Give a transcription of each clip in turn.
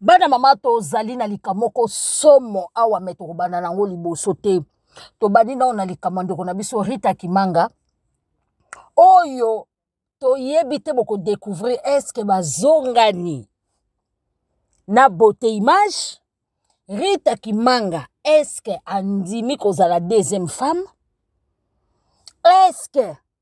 bana mama tozali na likambo moko somo awa me tokobanda na yango liboso te tobandi nao na likambo ya ndeko na biso rita kimanga oyo toyebi te bokodecouvrir estce bazongani na beauté image rita kimanga estce andimi kozala deuxième femme estce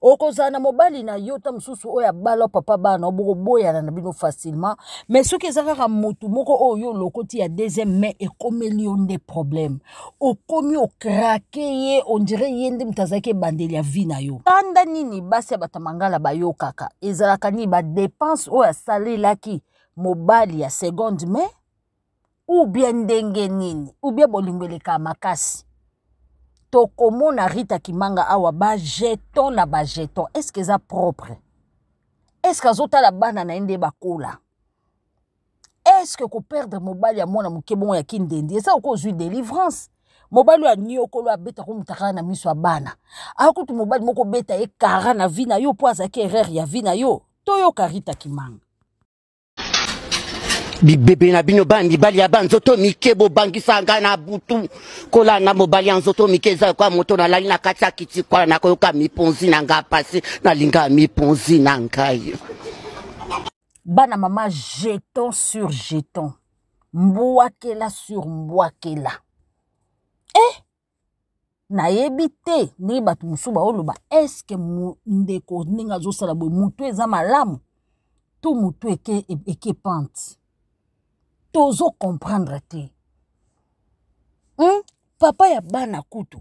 okozala na mobali na yo ta mosusu oyo abala papa bana bokoboyana na bino facilement mais soki eza kaka motu moko oyo yo olokoti ya deuxième mai ekomeli yo nde problème okomi okrake ye ondire ye nde moto azalaki ebandeli ya vie na yo kanda nini basi ya batamangala bayokaka ezalaka nini badepense oyo asalelaki mobali ya seconde mai ou bien ndenge nini ou bien bolingo elekaa makasi tokomona rita kimanga awa bajeton na bajeton est ce que eza propre est ce que azotala bana na ye nde bakola est ce que koperdre mobali ya mwana moke bongo ya kindendi eza okoki ozwi délivrance mobali oyo aniokolo abeta komutakala na miso ya bana akutu mobali moko obeta ye kara na vi na yo mpo azalaki erreur ya vi na yo toyoka rita kimanga bibebe na bino bana mibali ya banzoto mike bobangisa ngai na butu kolanda mobali ya nzoto mike eza lokola moto nalali na kati ya kiti kwala nakoyoka miponzi na ngai mpasi nalinga miponzi na ngai bana mama jeton sur jeton mbwakela sur mbwakela eh? nayebi te ndenge bato mosusu baoloba eske ndeko ndenge azosala boye motu eza malamu to motu eke, eke pante tozo comprendre te hmm? papa ya bana kutu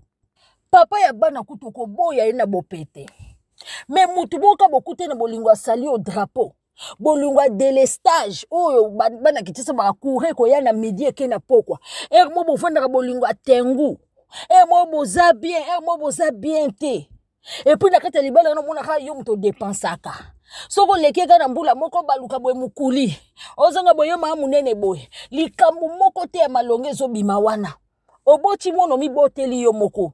papa ya bana kutu okoboya ye na bopete me motu boka bokute na bolingo asali yo drapeau bolingo ya delestage oyo bana kitisa bakure koya na midi eke na pokwa ere mo bofandaka bolingo ya tengu ere mo boza bien ere mo boza bien te epuis na kati ya libala wana omonaka yo moto odepensaka soki oleki eka na mbula moko baluka boye mokuli ozanga boye yo maa monene boye likambo moko te ya malonga ezobima wana oboti mwana omiboteli yo moko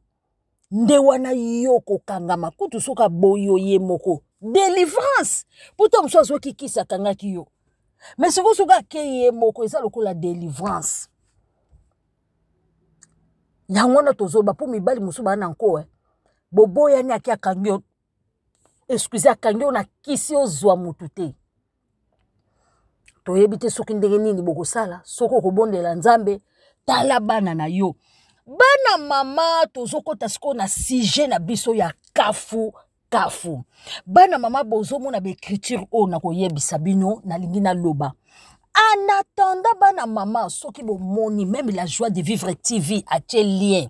nde wana yo kokangama kutu soki aboyi yo ye moko délivrance mpo ntango mosusu azwaki kisi akangaki yo mais sikoyo soki akei ye moko eza lokola délivrance yango wana tozoloba mpo mibali mosusu baa na nko eh. boboyani ake akangi yo excuse akangi yo na kisi ozwa motu te toyebi te soki ndenge nini bokosala soki okobondela nzambe tala bana na yo bana mama tozokɔta sikoyo na sujet na biso ya kafu kafu bana mama bozomona baecriture oyo nakoyebisa bino nalingi naloba en attendant bana mama soki bomoni meme la joie de vivre tv atie lien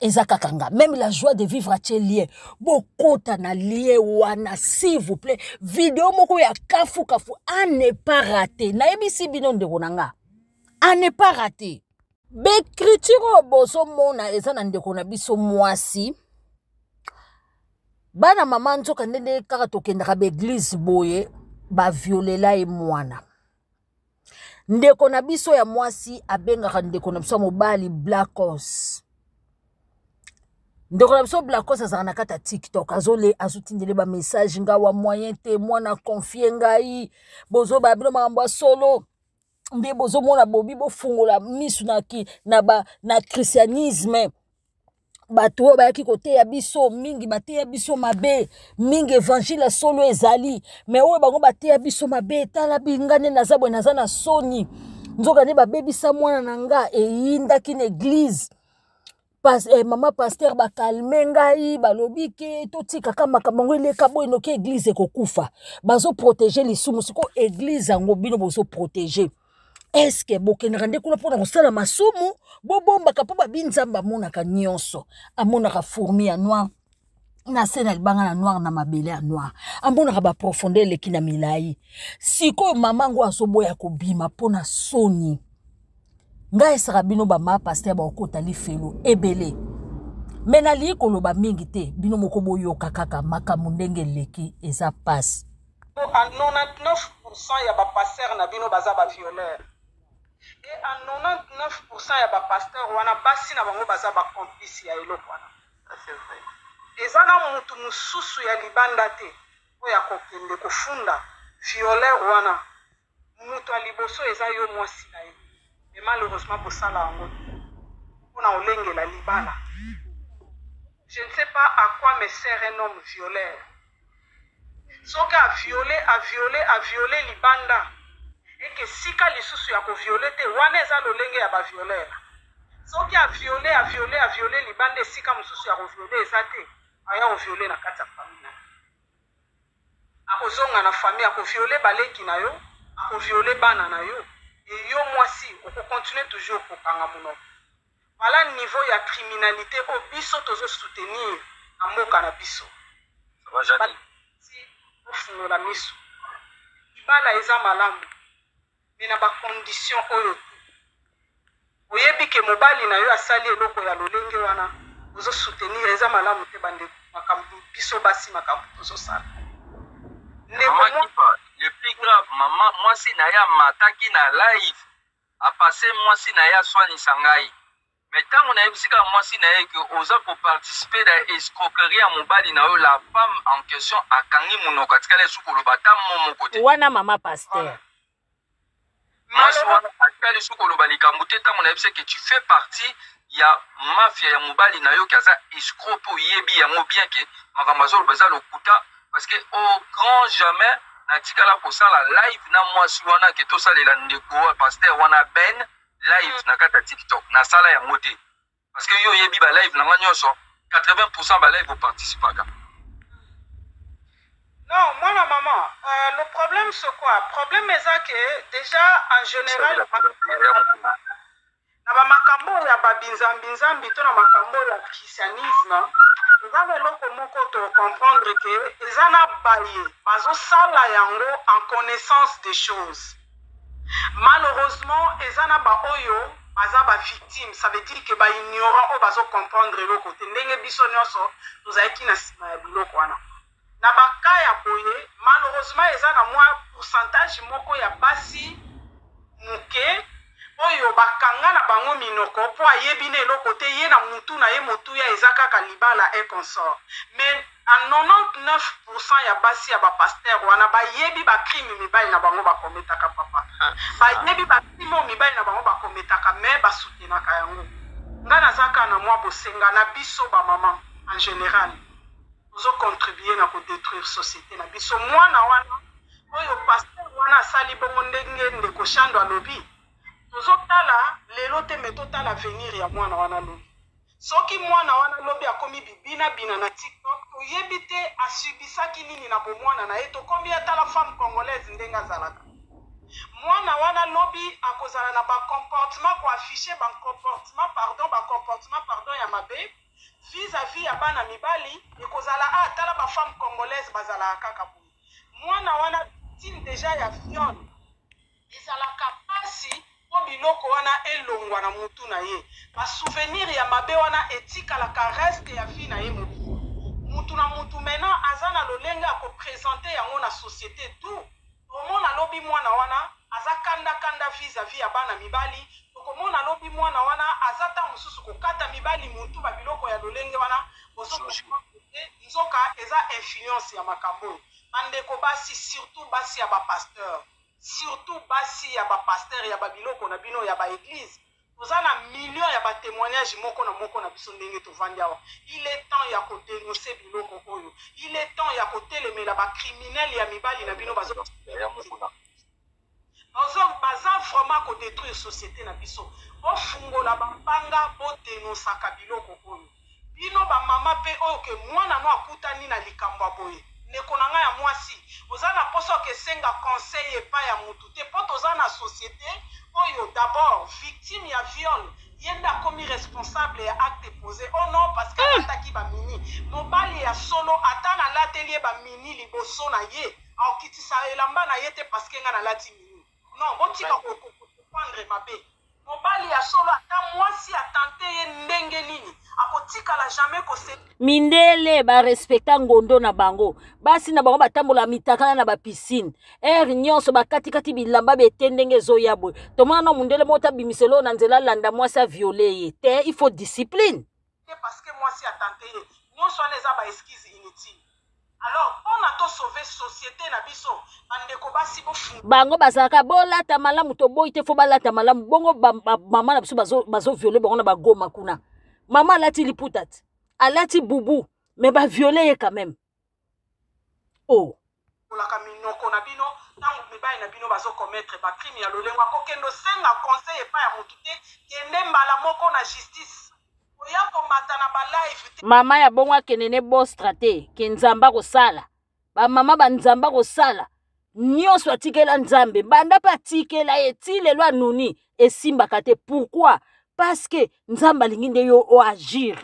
eza kaka nga même la joie de vivre atie lien bokota na lien wana s'il vous plaît video moko ya kafu kafu a ne pas rate nayebisi bino ndeko na nga a ne pas rate baecriture oyo bozomona eza na ndeko na biso mwasi bana mama nzoka ndende kaka tokendaka baeglize boye baviolela ye mwana ndeko na biso ya mwasi abengaka ndeko na biso ya mobali blackos ndeko na biso blackos azalaka na kati ya tiktok azole azotindele bamessage nga wa moyen te mwana confie ngai bozoba bino makambo ya solo nde bozomona bobi bofungola misu na, na, ba, na christianisme bato oyo bayaki koteya biso mingi bateya biso mabe mingi evangile ya solo ezali me oyo bango bateya biso mabe tala binga nde naza boye naza na soni nzoka nde babebisa mwana na nga eyindaki na eglize Pas, eh, mama paster bakalme ngai balobi ke totikaka makambo yango eleka boye noki eglize ekokufa bazoprotege lisumu sikoyo eglize yango bino bozoprotege eske bokendaka nde kuna mpona kosala masumu bobombaka mpo babi nzambe amonaka nyonso amonaka fourmi ya noir na se na libanga na noir na mabele ya noir amonaka baprofonde eleki na milai sikoyo mama yango azoboya kobima mpo na soni ngai esaka bino bama paster bakokota lifelo ebele me nalingi koloba mingi te bino moko boyoka kaka makambo ndenge eleki eza mpasi Po a 99 pour cent ya ba pasteurs na bino baza ba violeurs et a 99 pour cent ya ba pasteurs wana basi na bango baza ba complices ya eloko wana. Eza na mutu mususu ya libanda te oyo akokende kofunda violeur wana Mutu ya liboso eza yo mwasi na ye mais malheureusement kosala yango te pona olengela libala je ne sais pas à quoi me sert un homme violeur soki a viole a viole a viole libanda eke esika lisusu ya ko viole te wana eza lolenge ya ba violeur soki a viole a viole a viole libanda esika mosusu ya ko viole eza te aya ko viole na kati ya famille Ako zonga na famille ako viole ba leki na yo ako viole bana na yo et yo mwasi oko continuer toujours ko kanga munoko voilà niveau ya criminalite oyo biso tozo soutenir na mboka na biso ba bofungola misu libala eza malamu. mais na ba conditions oyo te oyebi ke mobali na yo asali eloko ya lolenge wana ozo soutenir eza malamu te bande makambo biso basi makambo tozo sala le plus grave mama mwasi na ye amataki na live apase mwasi na ye aswanisa ngai Mais tango nayebisi kaka mwasi naye que oza ko participer na escroquerie ya mobali na yo, la femme en question akangi munoko atikala lisusu koloba ata mot moko te. Wana mama pasteur. Mwasi wana atikali lisusu koloba likambo te tango nayebisi ye que tu fais partie ya mafia ya mobali na yo que aza escroc pe oyebi yango bien que makambo azoloba eza lokuta parce que au grand jamais natikala kosala live na mwasi wana que tosalela ndeko pasteur wana Ben live na kati ya tiktok na sala ya ngote parce que yo yebi ba live na nga nyoso 80% ba live o participaka Non, moi la maman, euh, le problème c'est quoi Le problème c'est que déjà en général, na ba makambo ya ba binzambi nzambi to na makambo ya christianisme eza na eloko moko to comprendre que eza na baye bazosala yango en connaissance des choses Malheureusement eza na ba oyo baza ba victimes ça veut dire que ba ignorants oyo bazo comprendre eloko te ndenge biso nionso tozalaki na sima ya biloko wana na ba cas ya boye malheureusement eza na mwa pourcentage moko ya basi muke oyo bakanga na bango minoko po ayebi na eloko te ye na mutu na ye motuya eza kaka libala et consort mais Na 99 pourcent ya basi ya ba pasteurs wana ba yebi ba crimes mibali na bango ba commetaka papa. Ba yebi ba crimes oyo mibali na bango ba commetaka mais ba soutenaka yango. Nga na za kaka na mwa bosenga na biso ba maman en general tozo contribuer na ko detruire societe na biso. Mwana wana oyo pasteur wana asali bongo ndenge ndeko Shando alobi tozo tala lelo te mais to tala avenir ya mwana wana lobi. Soki mwana wana lobi akomi bibina bina na tiktok toyebi te a subisaki nini na bomwana na ye tokomi ya tala femme congolaise ndenge azalaka mwana wana lobi akozala na ba comportement ko afficher ba comportement pardon ba comportement pardon ya mabe vis à vis ya bana mibali ekozala a tala ba femme congolaise bazalaka kaka boye mwana wana victime dejà ya viol Ezalaka pasi po biloko wana elongwa na mutu na ye. Ba souvenirs ya mabe wana etikalaka reste ya vie na ye mobimba. Mutu na mutu maintenant aza na lolenge ya ko presenter yango na societe d'où omona lobi mwana wana aza kanda kanda vis à vis ya bana mibali, tokomona lobi mwana wana aza tango mosusu kokata mibali mutu, ba biloko ya lolenge wana bozo comprendre te nzoka eza influence ya makambo oyo. Ba ndeko basi surtout basi ya ba pasteurs Surtout basi ya ba pasteur ya ba biloko na bino ya ba eglise toza na million ya ba temoignage moko na moko na biso ndenge tovandi awa il est temps ya ko denose biloko oyo il est temps ya ko telemela ba criminel ya mibali na bino bazo baza vraiment ko detruire societe na biso bofungola ba mpanga bo denosaka biloko oyo Bino ba mama pe oyo ke mwana no akutani na likambo ya boye ndeko na nga ya mwasi oza na posa ya ke senga conseil epa ya mutu te po toza na societe oyo d'abord victime ya viol ye nde akomi responsable ya acte pose oh non parce que alataki ba mini mobali ya solo ata na lateli ye ba mini liboso na ye akokitisa elamba na ye te parce que nga na lati mini. Non, botika ko ko ko comprendre mabe. Mobali ya solo ata mwasi a tenter ye ndenge nini, akotikala jamais ko se mindele barespecta ngondo na bango basi na bango batambola mitakala na bapisine ere nyonso bakatikati bilamba bete ndenge ezoya boye tomona na mondele moko tabimiselo na nzela alanda mwasi aviole ye te il faut discipline te parce que mwasi a tenter ye nionso wana eza ba excuse inutile alors pona to sauver societe na biso bandeko basi bofunga bango bazalaka bolata malamu toboyi te fo balata malamu bongo ba- ba- mama na biso bazo- bazoviole bango na bagoma kuna mama alati liputa te alati bubu me baviole ye quand même oh kolaka minoko na bino ntango mibali na bino bazokometre bacrime ya lolengo akokende osenga conseil epai ya motu te kende mbala moko na justice oya komata na balive te mama ya bongo akende ne bostra te ke nzambe akosala bamama banzambe akosala nyonso atikela nzambe banda mpe atikela ye ti lelo anuni esimbaka te pourkui parceke nzambe alingi nde yo oagire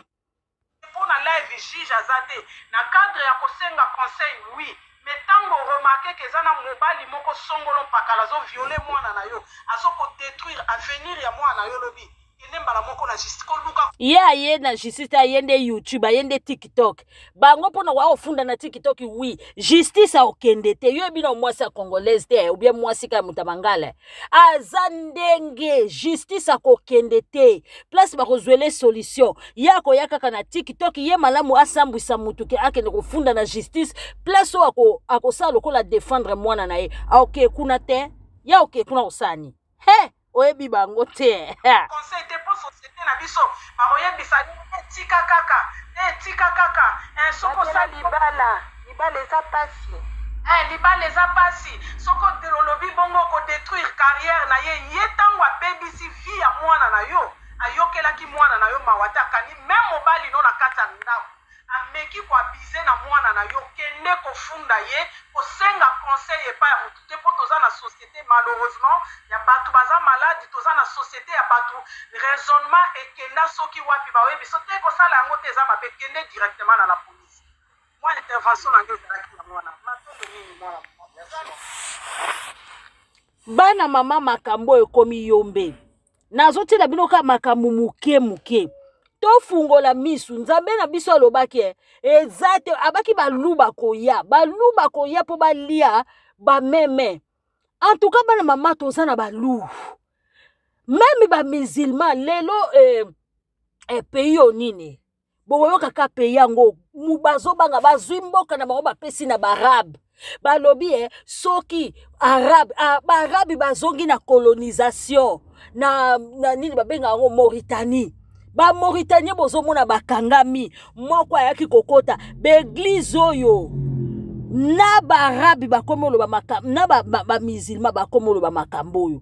Depot na live juge aza te na cadre ya ko senga conseil oui mais tangu o remarque que eza na mobali moko songolo mpakala azo viole mwana na yo azo ko detruire avenir ya mwana na yo lobi kende mbala moko na justice ko luka ye aye na justice te aye nde youtube aye nde tiktok bango mpo na koya kofunda na tikitoki wi justice akokende te yo ebino mwasi ya congolaise te eh, obie mwasi kaka moto ya mangala eh. aza ndenge justice akokende te place bakozwele solution ye akoya kaka na tikitoki ye malamu asambwisa motu ke akende kofunda na justice place oyo akosala lokola defendre mwana na ye aoke kuna te ye aoke kuna kosani he oyebi bango te conseil te mpo société na biso bakoyebisa etika eh, kaka etika eh, kaka eh, soki osali libala libala eza mpasi Eh, libala eza mpasi soko olobi bongo okodetruire carrière na ye ye ntango abebisi vie ya mwana na yo ayokelaki mwana na yo mawa te akangi meme mobali no na kati ya ndako ameki ko abuse na muana na yo kende kofunda ye kosenga conseil epa ya mutu te po toza na societe malheureusement ya batu baza malade toza na societe ya batu raisonnement ekenda soki wapi baoye biso te kosala yango te eza mabe kende directement na la police moi intervention na ngai ezalaki yango wana matondo mingi mwana mama merci Bana mama makambo oyo ekomi yombe. nazotiela bino kaka makambo moke moke tofungola misu nzambe na biso alobaki eh, eza te abaki baluba koya baluba koya mpo balia bameme antuka bana mama toza na balubu meme bamizilma lelo eh, eh, pays oyo nini bokoyoka ka peye yango bazobanga bazwi mboka na bango bapesi na baarabe balobi e soki arabe ah, baarabe bazongi na colonisation na, na nini babengaka yango mauritanie bamauritanie bozomona bakangami moko ayaki kokota baeglize oyo na baarabe bakomi oloba na bamisilma ba, ba bakomi oloba makambo oyo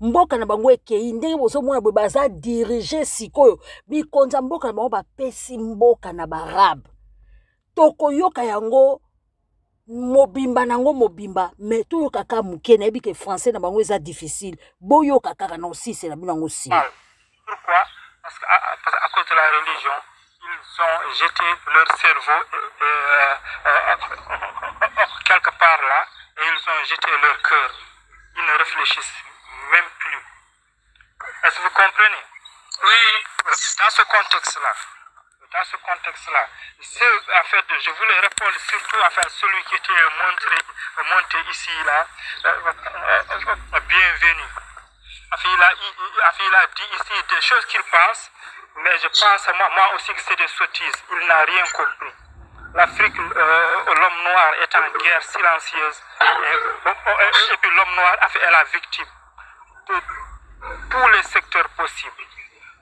mboka na bango ekei ndenge bozomona boye baza dirige sikoyo bikonza mboka na bango bapesi mboka na baarabe tokoyoka yango mobimba na yango mobimba me toyoka kaka moke nayebi ke français na bango eza difficile boyoka kaka na osise na bino yango nsima parce que à, à, à cause de la religion ils ont jeté leur cerveau euh, euh, euh, quelque part là et ils ont jeté leur cœur. Ils ne réfléchissent même plus. Est-ce que vous comprenez Oui. Dans ce contexte-là, dans ce contexte-là, je voulais répondre surtout à faire celui qui était monté ici là, bienvenu. a, il a dit ici des choses qu'il pense, mais je pense, moi, aussi, que c'est des sottises. Il n'a rien compris. L'Afrique, euh, l'homme noir est en guerre silencieuse. Et, oh, oh, puis l'homme noir est la victime de tous les secteurs possibles,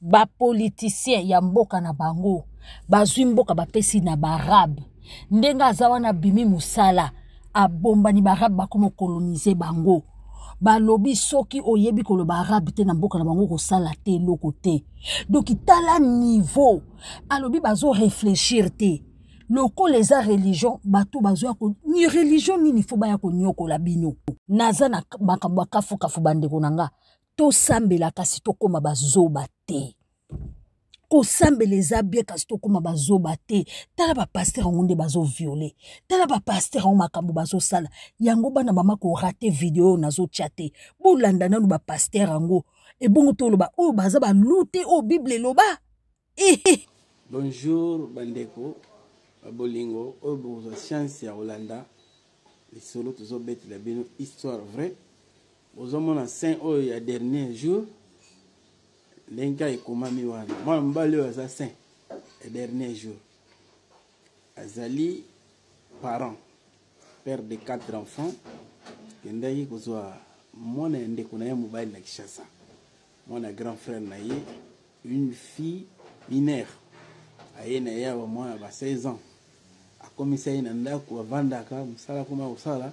bapoliticien ya mboka na bango bazwi mboka bapesi na baarabe ndenge aza wana abimi mosala abombani baarabe bakoma kolonize bango balobi soki oyebi koloba arabe te na mboka na bango kosala te eloko te donki tala niveau alobi bazoreflechir te lokola eza religion bato bazoya ni religion nini fo baya konyokola bino naza na makambo ya kafukafu bandeko na nga tosambela kasi tokoma bazoba te kosambela eza bien kasi tokóma bazoba te tala bapaster yango nde bazoviole tala bapaster yango makambo bazosala yango bana mama korate video oyo nazotya te bolanda nano bapaster yango ebongo toloba oyo baza balute oyo bible eloba bonjour bandeko babolingo oyo bokozwa chance ya kolanda lisolo tozobetela bino histoire vrai bozomona saint oyo ya dernier jour ndenge kaka ekomami wana mwana mobali oyo aza saint ya dernier jour azali parent père de quatre enfants kendaki kozwa mwana ya ndeko na ye mobali na kinshasa mwana ya grand frère na ye une fille mineure aye na ye awa mwana ba 16 ans akomisa ye na ndako avandaka mosala akoma kosala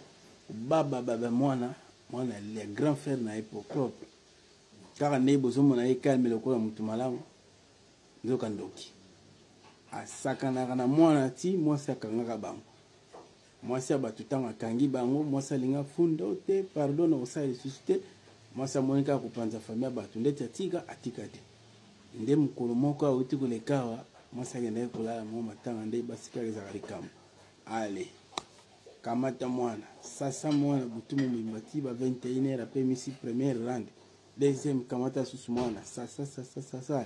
babababa mwana mwana ya grand frère na ye pour propre kaka ndenge bozomona ye kalme lokola motu malamu nzoka ndoki asakanaka na mwana ti mwasi akangaka bango mwasi ya bato ntango akangi bango mwasi alinga funda o te pardon na kosala lisusu te mwasi amoni kaka kopanza fami ya bato ndeti atika atika te nde mokolo moko auti koleka awa mwasi akendaki kolala mwa matanga nde basikaka ezalaka likambo ale kamata mwana sasa mwana butu momimba ti ba 21 heure apemisi première rande deuxième kamata susu mwana sasa sasa sasa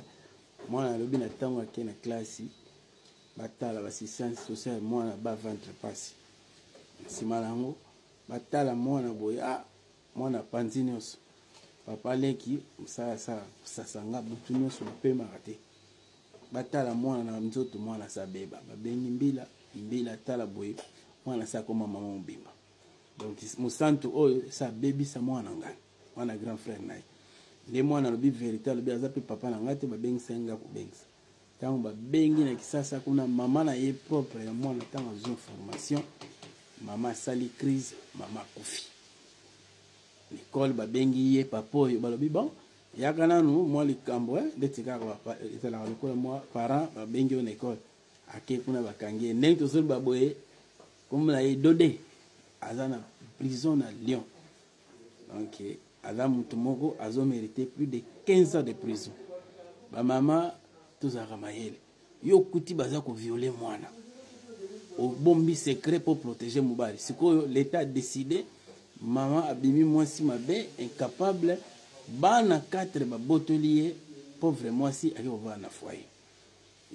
mwana alobi na ntango ake na klasi batala bassistance sociale mwana ba ventre pasi nsima na yango batala mwana boye a ah, mwana panzi nyonso papa leki mosalasala kosasanga butu nyonso bapemaka te batala mwana na nzoto mwana sabeba babengi mbila mbila tala boye mwana asi akoma mama mobimba donc mosantu oyo esi abebisa mwana ngai mwana grand frère na ye nde mwana alobi verité alobi aza mpe papa na ngai te babengisa ye ngai kobengisa ntango babengi na kisasa kuna mama na ye propre ya mwana ntango azwi information mama asali crise mama akufi nicole babengi ye papa oyo balobi bon yaka nanu mwa likambo eh, ndeti kaka ezalaka lokola mwa parent babengi yo na ekole ake kuna bakangi ye ndenge tozoloba boye kombo na ye dode aza na prison na lyon donc aza motu moko azo mérité plus de 15 ans de prison bamama tozalaka mayele yo okuti baza koviole mwana obombi secret mpo protéger mobali sikoyo l'état décide mama abimi mwasi mabe incapable bana 4 babotoli ye pauvre mwasi ake kobala na foyer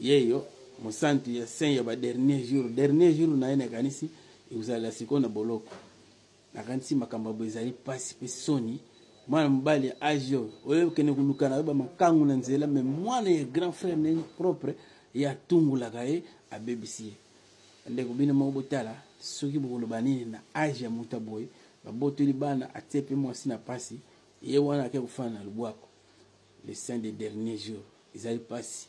yeyo mosantu ya saint ya badernier jour dernier jour na ye nakanisi ekozala sikoyo na boloko nakanisi makambo ya boye ezali mpasi mpe soni mwana mobali ya age oyo oyo okende koluka na yo bamakangu na nzela me mwana ya grand frère na ye propre ye atungolaka ye abebisi ye ndeko bino moko botala soki bokoloba nini na age ya moto ya boye babotoli bana atie mpe mwasi na mpasi ye wana ake kofana na lobwako le saint de dernier jour ezali mpasi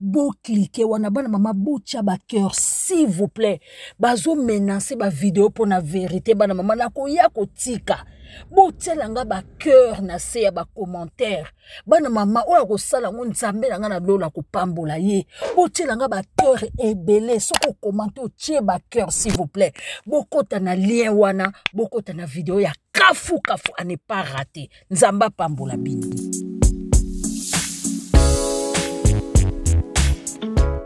Bo cliquer wana bana mama botia ba cœur s'il vous plaît. Bazo menacer ba vidéo pour na vérité bana mama na koya kotika. botiela nga bacœur na se ya bacommentaire bana mama oyo akosala yango nzambe na nga na lola kopambola ye botiela nga bacœur ebele soki okomante otie bacœur s'il vous plaît bokota na lien wana bokota na video ya kafu kafu à ne pas rater nzambe apambola bino